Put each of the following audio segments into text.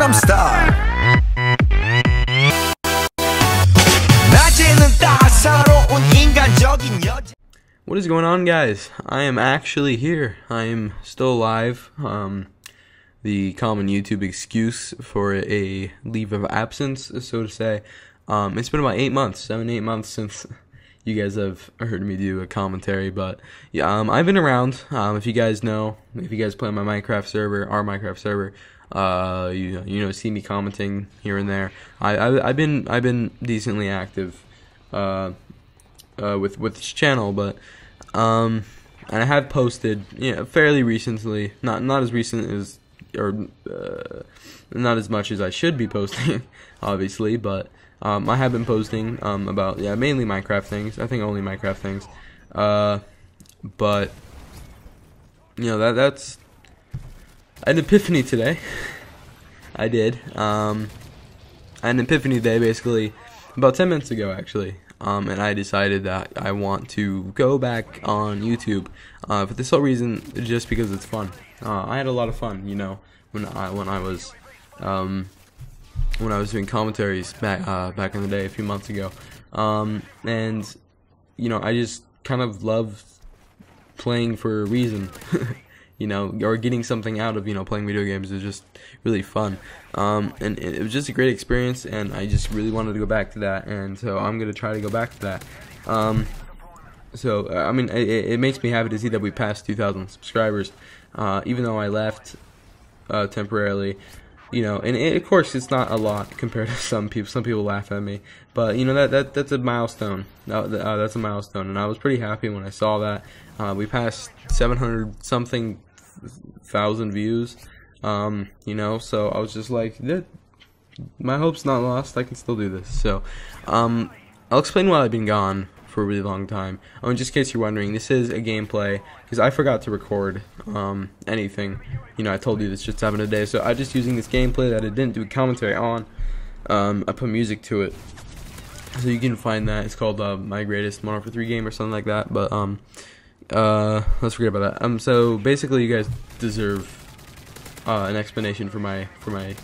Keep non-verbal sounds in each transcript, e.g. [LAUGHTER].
강남 스타일 낮에는 따사로운 인간적인 여자 What is going on, guys? I am actually here. I am still alive. Um, the common YouTube excuse for a leave of absence, so to say. Um, it's been about eight months, seven, eight months since you guys have heard me do a commentary. But yeah, um, I've been around. Um, if you guys know, if you guys play on my Minecraft server, our Minecraft server, uh, you you know, see me commenting here and there. I, I I've been I've been decently active. Uh, uh, with with this channel, but um, and I have posted, you know, fairly recently, not not as recent as or uh, not as much as I should be posting, [LAUGHS] obviously, but um, I have been posting um, about yeah mainly Minecraft things. I think only Minecraft things, uh, but you know that that's an epiphany today. I did. Um, an epiphany day basically about 10 minutes ago actually um, and I decided that I want to go back on YouTube uh, for the sole reason just because it's fun. Uh, I had a lot of fun, you know, when I when I was um, when I was doing commentaries back uh, back in the day a few months ago, um, and you know I just kind of love playing for a reason. [LAUGHS] you know, or getting something out of you know playing video games is just really fun. Um, and it, was just a great experience, and I just really wanted to go back to that, and so I'm gonna try to go back to that. Um, so uh, I mean, it, it makes me happy to see that we passed 2,000 subscribers, uh, even though I left uh, temporarily. You know, and it, of course it's not a lot compared to [LAUGHS] some people. Some people laugh at me, but you know that that that's a milestone. Uh, that's a milestone, and I was pretty happy when I saw that. Uh, we passed 700 something thousand views. Um, you know, so I was just like, my hope's not lost. I can still do this. So, um, I'll explain why I've been gone for a really long time. Oh, in just case you're wondering, this is a gameplay because I forgot to record um, anything. You know, I told you this just happened today, so I'm just using this gameplay that I didn't do commentary on. Um, I put music to it, so you can find that. It's called uh, My Greatest Modern Warfare 3 Game or something like that. But um, uh, let's forget about that. Um, so basically, you guys deserve uh, an explanation for my for my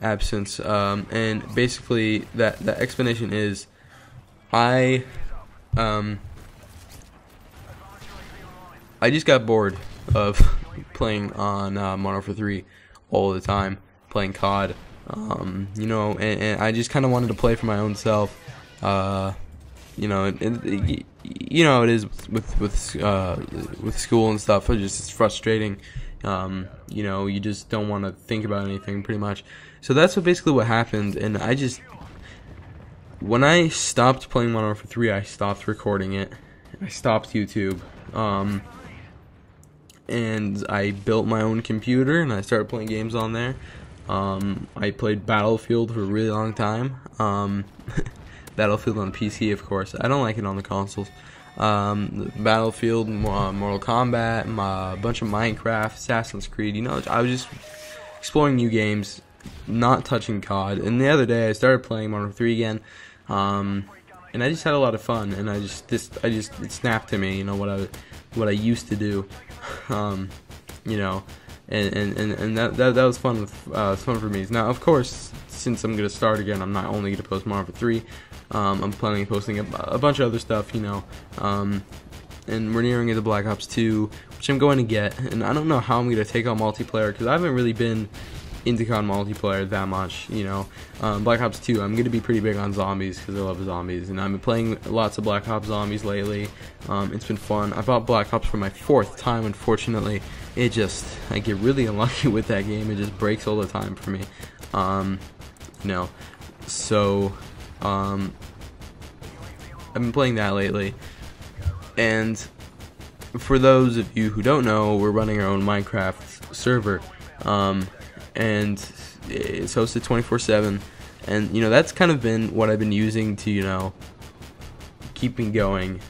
absence. Um, and basically, that that explanation is, I, um, I just got bored of [LAUGHS] playing on uh, Modern Warfare 3 all the time, playing COD. Um, you know, and, and I just kind of wanted to play for my own self. Uh, you know, and, and, you know it is with with uh, with school and stuff. It's just it's frustrating. Um, you know, you just don't want to think about anything, pretty much. So that's what basically what happened, and I just when I stopped playing Modern Warfare 3, I stopped recording it. I stopped YouTube. Um, and I built my own computer and I started playing games on there. Um, I played Battlefield for a really long time. Um, [LAUGHS] Battlefield on PC, of course. I don't like it on the consoles. Um, Battlefield, uh, Mortal Kombat, a bunch of Minecraft, Assassin's Creed. You know, I was just exploring new games, not touching COD. And the other day, I started playing Modern 3 again, um, and I just had a lot of fun. And I just, just, I just, it snapped to me. You know what I, what I used to do. [LAUGHS] Um, you know, and and, and, and that, that that was fun with uh, fun for me. Now, of course, since I'm gonna start again, I'm not only gonna post Marvel 3. Um, I'm planning on posting a, a, bunch of other stuff, you know. Um, and we're nearing into Black Ops 2, which I'm going to get. And I don't know how I'm gonna take on multiplayer because I haven't really been into COD multiplayer that much, you know. Um, Black Ops 2, I'm gonna be pretty big on zombies because I love zombies, and I've been playing lots of Black Ops zombies lately. Um, it's been fun. I bought Black Ops for my fourth time, unfortunately it just I get really [LAUGHS] unlucky with that game. It just breaks all the time for me. Um, you know, so um, I've been playing that lately, and for those of you who don't know, we're running our own Minecraft server, um, and it's hosted 24/7, and you know that's kind of been what I've been using to you know keep me going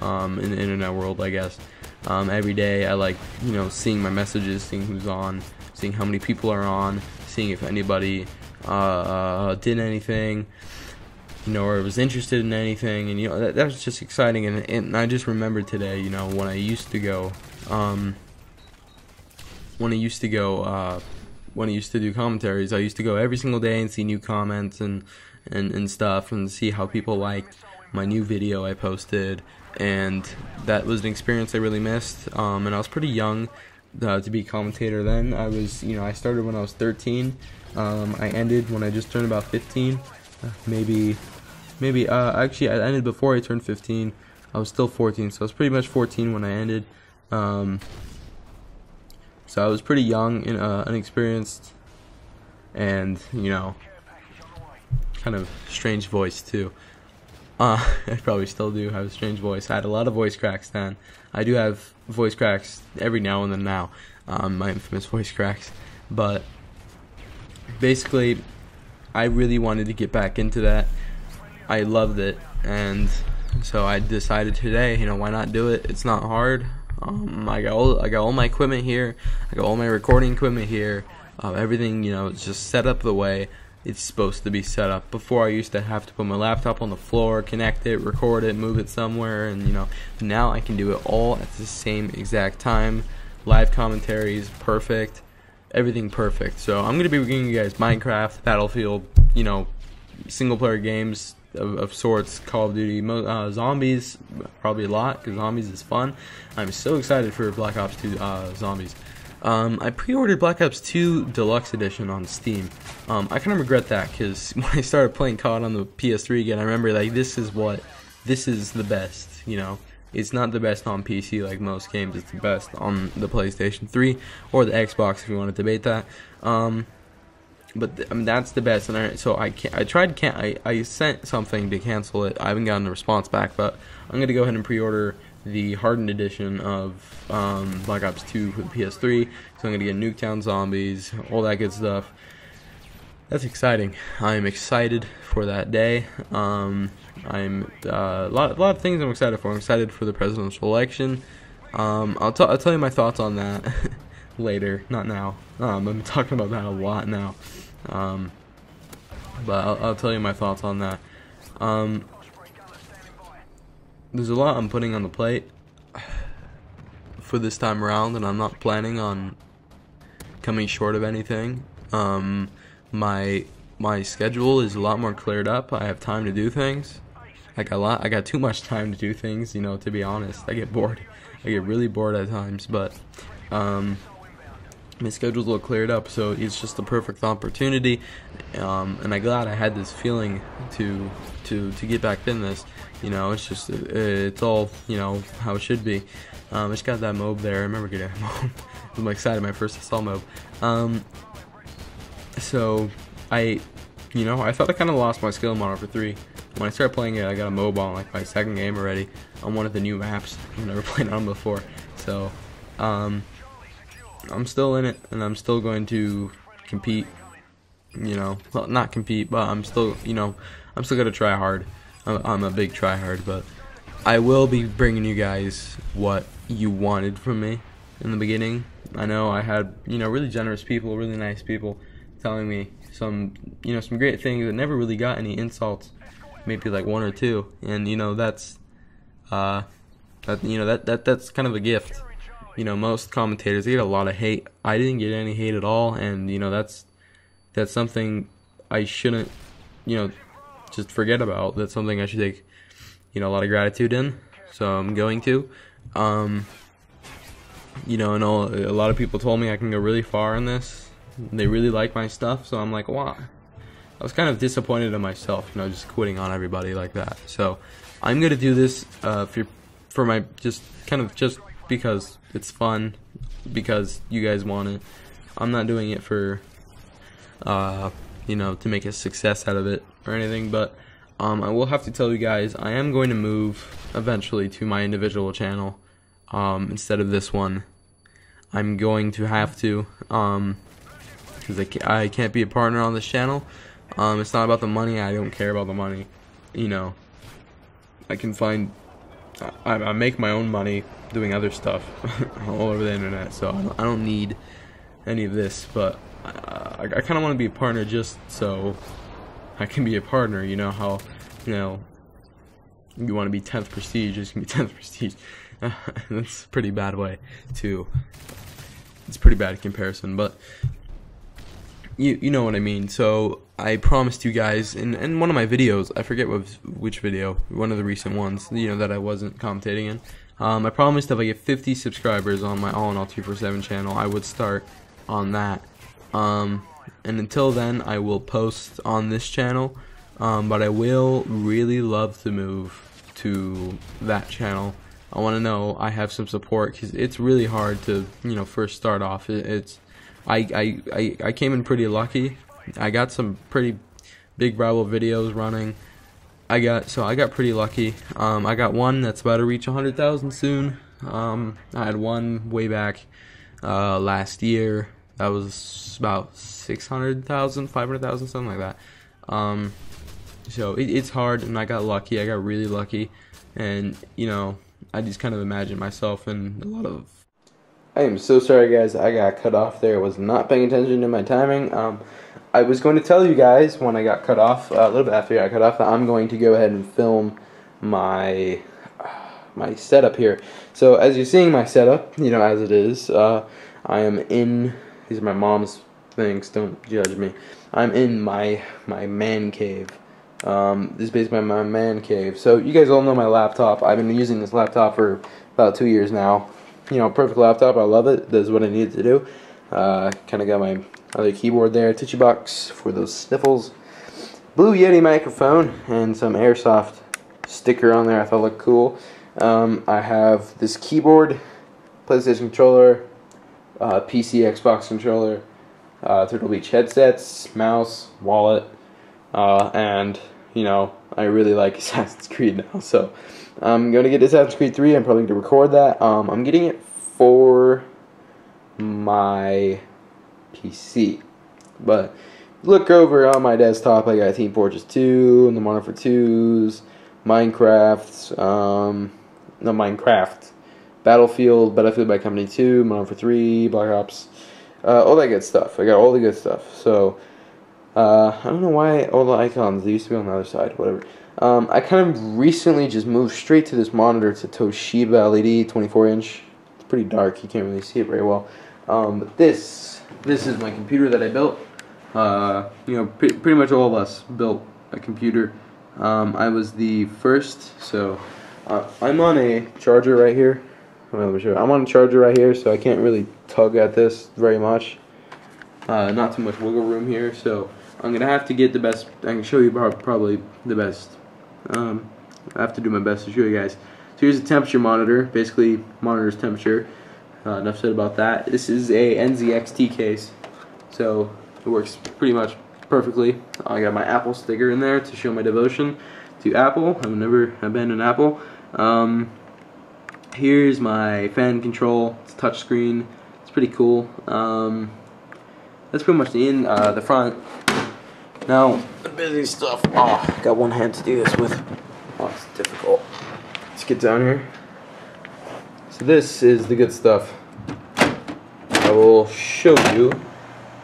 um, in the internet world, I guess. Um, every day I like, you know, seeing my messages, seeing who's on, seeing how many people are on, seeing if anybody uh, uh, did anything, you know, or was interested in anything, and you know, that, that was just exciting. And, and I just remembered today, you know, when I used to go, um, when I used to go uh, when I used to do commentaries, I used to go every single day and see new comments and and, and stuff and see how people liked my new video I posted. And that was an experience I really missed. Um, and I was pretty young uh, to be a commentator then. I was, you know, I started when I was 13. Um, I ended when I just turned about 15. Uh, maybe, maybe, uh, actually, I ended before I turned 15. I was still 14, so I was pretty much 14 when I ended. Um, so I was pretty young and uh, inexperienced, and you know, kind of strange voice too. Uh, [LAUGHS] I probably still do have a strange voice. I had a lot of voice cracks then. I do have voice cracks every now and then now, um, my infamous [LAUGHS] voice cracks. But basically, I really wanted to get back into that. I loved it, and so I decided today, you know, why not do it? It's not hard. Um, I got all I got all my equipment here. I got all my recording equipment here. Uh, everything, you know, it's just set up the way it's supposed to be set up. Before I used to have to put my laptop on the floor, connect it, record it, move it somewhere, and you know, now I can do it all at the same exact time. Live commentaries, perfect, everything perfect. So I'm gonna be bringing you guys Minecraft, Battlefield, you know, single player games of, of sorts, Call of Duty, uh, Zombies, probably a lot because Zombies is fun. I'm so excited for Black Ops 2 uh, Zombies. Um, I pre-ordered Black Ops 2 Deluxe Edition on Steam. Um, I kind of regret that because [LAUGHS] when I started playing COD on the PS3 again, I remember like this is what, this is the best. You know, it's not the best on PC like most games. It's the best on the PlayStation 3 or the Xbox if you want to debate that. Um, but th- I mean that's the best. And I, so I can I tried can I I sent something to cancel it. I haven't gotten a response back, but I'm gonna go ahead and pre-order the hardened edition of um, Black Ops 2 for the PS3. So I'm gonna get Nuketown Zombies, all that good stuff. That's exciting. I'm excited for that day. Um, I'm uh, a lot, a lot of things I'm excited for. I'm excited for the presidential election. Um, I'll, t- I'll tell you my thoughts on that [LAUGHS] later, not now. Um, I'm talking about that a lot now. Um, but I'll, I'll, tell you my thoughts on that. Um, there's a lot I'm putting on the plate for this time around, and I'm not planning on coming short of anything. Um, my my schedule is a lot more cleared up. I have time to do things. I got a lot. I got too much time to do things. You know, to be honest, I get bored. I get really bored at times, but um, my schedule's a little cleared up, so it's just the perfect opportunity. Um, and I'm glad I had this feeling to to to get back in this. You know, it's just it's all you know how it should be. Um, I just got that mob there. I remember getting that [LAUGHS] mob. I'm excited. My first assault mob. Um, so I, you know, I thought I kind of lost my skill in for 3. When I started playing it, I got a mob on like my second game already on one of the new maps. I've never [LAUGHS] played on before, so. Um, I'm still in it, and I'm still going to compete. You know, well, not compete, but I'm still, you know, I'm still gonna try hard. I'm a big try hard, but I will be bringing you guys what you wanted from me in the beginning. I know I had, you know, really generous people, really nice people telling me some, you know, some great things that never really got any insults, maybe like one or two, and you know that's, uh, that you know that that that's kind of a gift you know most commentators they get a lot of hate. I didn't get any hate at all and you know that's that's something i shouldn't you know just forget about. That's something i should take you know a lot of gratitude in so i'm going to. Um you know and all, a lot of people told me i can go really far in this. They really like my stuff so i'm like wow. I was kind of disappointed in myself you know just quitting on everybody like that. So i'm gonna do this uh, for for my just kind of just because it's fun, because you guys want it. I'm not doing it for, uh, you know, to make a success out of it or anything, but um, I will have to tell you guys I am going to move eventually to my individual channel um, instead of this one. I'm going to have to, um, because I, can't, I can't be a partner on this channel. Um, it's not about the money. I don't care about the money. You know, I can find I, I make my own money doing other stuff [LAUGHS] all over the internet, so I don't, need any of this. But uh, I, I kind of want to be a partner just so I can be a partner. You know how you know you want to be 10th prestige, just can be [LAUGHS] 10th prestige. [LAUGHS] That's a pretty bad way to. It's pretty bad comparison, but you you know what I mean. So I promised you guys in, in one of my videos, I forget what, which video, one of the recent ones, you know, that I wasn't commentating in. Um, I promised if I get 50 subscribers on my All in All 247 channel, I would start on that. Um, and until then, I will post on this channel. Um, but I will really love to move to that channel. I want to know I have some support because it's really hard to you know first start off. It, it's I, I I I came in pretty lucky. I got some pretty big rival videos running. I got so I got pretty lucky. Um, I got one that's about to reach 100,000 soon. Um, I had one way back uh, last year that was about 600,000, 500,000, something like that. Um, so it, it's hard, and I got lucky. I got really lucky, and you know I just kind of imagine myself in a lot of. I am so sorry, guys. I got cut off there. I was not paying attention to my timing. Um, I was going to tell you guys when I got cut off, uh, a little bit after I got cut off, that I'm going to go ahead and film my my setup here. So as you're seeing my setup, you know, as it is, uh, I am in. These are my mom's things. Don't judge me. I'm in my my man cave. Um, this is basically my man cave. So you guys all know my laptop. I've been using this laptop for about two years now. You know, perfect laptop. I love it. Does what I need to do. Uh, kind of got my other keyboard there. Tissue box for those sniffles. Blue Yeti microphone and some airsoft sticker on there. I thought looked cool. Um, I have this keyboard, PlayStation controller, uh, PC Xbox controller, uh, Turtle Beach headsets, mouse, wallet, uh, and you know, I really like [LAUGHS] Assassin's Creed now, so I'm going to get Assassin's Creed 3. I'm probably to record that. Um, I'm getting it for my PC, but look over on my desktop. I got Team Fortress 2, and the Modern Warfare 2s, Minecraft, um, no Minecraft, Battlefield, Battlefield Bad Company 2, Modern Warfare 3, Black Ops, uh, all that good stuff. I got all the good stuff. So uh, I don't know why all the icons, they used to be on the other side, whatever. Um, I kind of recently just moved straight to this monitor. It's a Toshiba LED 24 inch. It's pretty dark, you can't really see it very well. Um, but this, this is my computer that I built. Uh, you know, pre pretty much all of us built a computer. Um, I was the first, so uh, I'm on a charger right here. Let me show you. I'm on a charger right here, so I can't really tug at this very much. Uh, not too much wiggle room here, so I'm gonna have to get the best. I can show you probably the best. Um, I have to do my best to show you guys. So here's a temperature monitor. Basically, monitors temperature. Uh, enough said about that. This is a NZXT case, so it works pretty much perfectly. I got my Apple sticker in there to show my devotion to Apple. I've never abandoned Apple. Um, here's my fan control. It's touchscreen. It's pretty cool. Um, that's pretty much the in uh, the front. Now the busy stuff. Oh, got one hand to do this with. Oh, it's difficult. Let's get down here. So this is the good stuff. I will show you.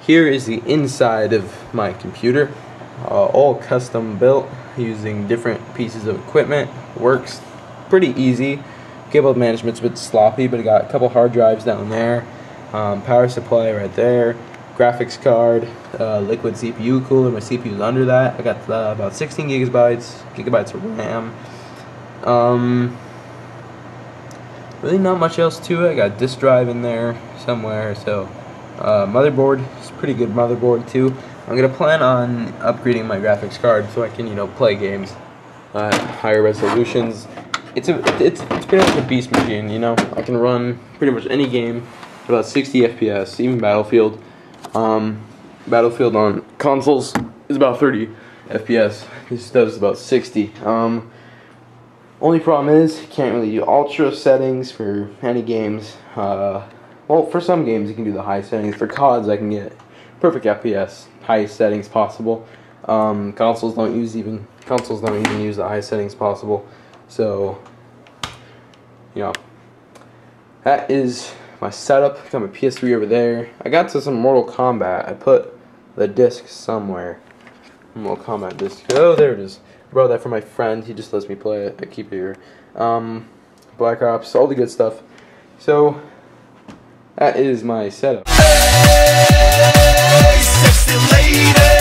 Here is the inside of my computer. Uh, all custom built using different pieces of equipment. Works pretty easy. Cable management's a bit sloppy, but I got a couple hard drives down there. Um, power supply right there graphics card, uh, liquid CPU cooler. My CPU is under that. I got uh, about 16 gigabytes, gigabytes of RAM. Um, really not much else to it. I got disk drive in there somewhere. So uh, motherboard is pretty good motherboard too. I'm gonna plan on upgrading my graphics card so I can you know play games at higher resolutions. It's a it's it's pretty much a beast machine. You know I can run pretty much any game about 60 FPS, even Battlefield. Um, Battlefield on consoles is about 30 FPS. This does about 60. Um, only problem is you can't really do ultra settings for any games. Uh, well, for some games you can do the high settings. For CODs, I can get perfect FPS, highest settings possible. Um, consoles don't use even consoles don't even use the highest settings possible. So, you know, that is my setup. Got my PS3 over there. I got to some Mortal Kombat. I put the disc somewhere. Mortal Kombat disc. Oh, there it is. Brought that for my friend. He just lets me play it. I keep it here. Um, Black Ops, all the good stuff. So, that is my setup. lady